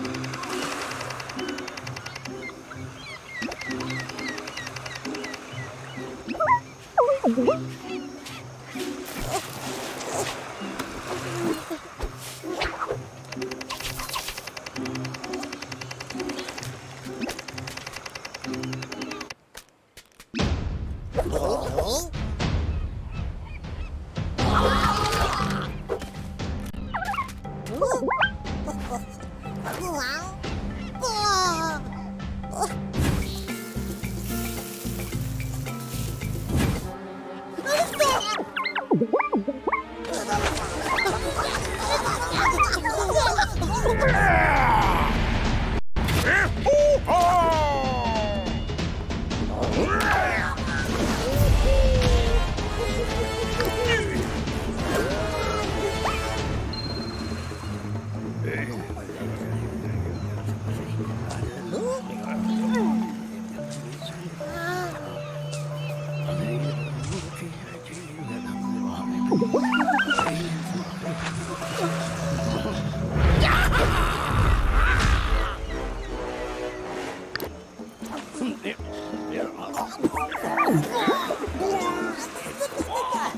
Oh, Oh,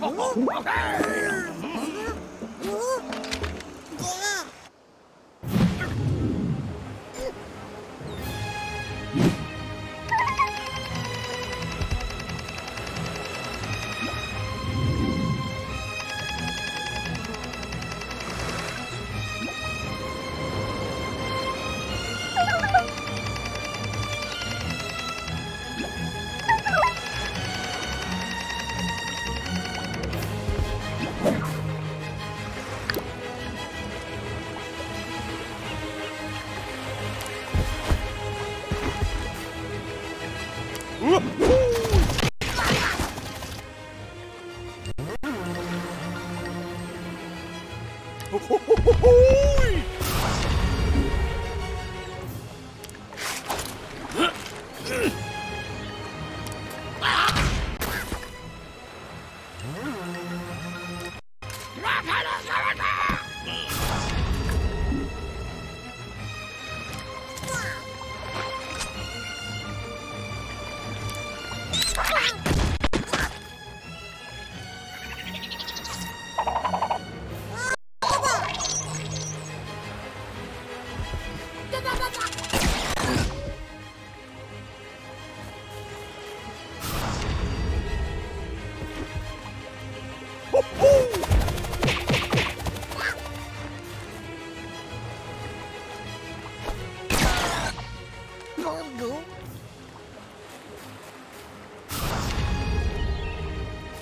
Oh, Ho ho ho ho!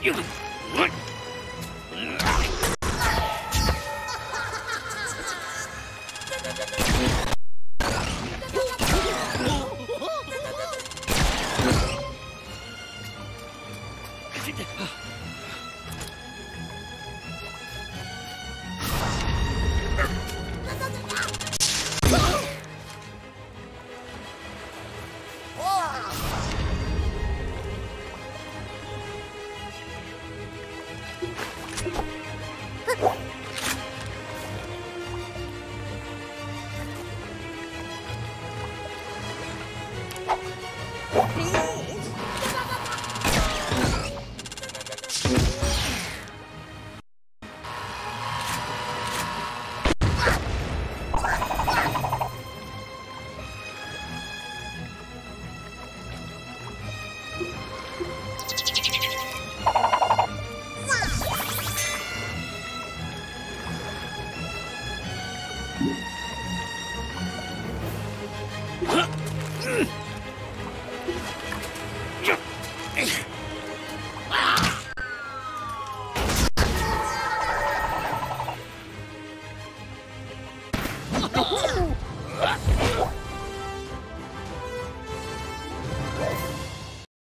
You 诶啊。Ha!